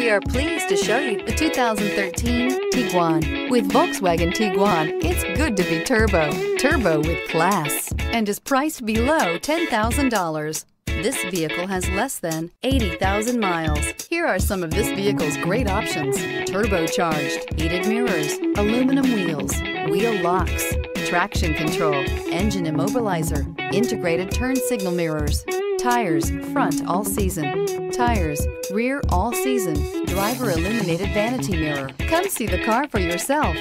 We are pleased to show you the 2013 Tiguan. With Volkswagen Tiguan, it's good to be turbo. Turbo with class. And is priced below $10,000. This vehicle has less than 80,000 miles. Here are some of this vehicle's great options. Turbocharged, heated mirrors, aluminum wheels, wheel locks, traction control, engine immobilizer, integrated turn signal mirrors, tires, front all season, tires, rear all season, driver illuminated vanity mirror. Come see the car for yourself.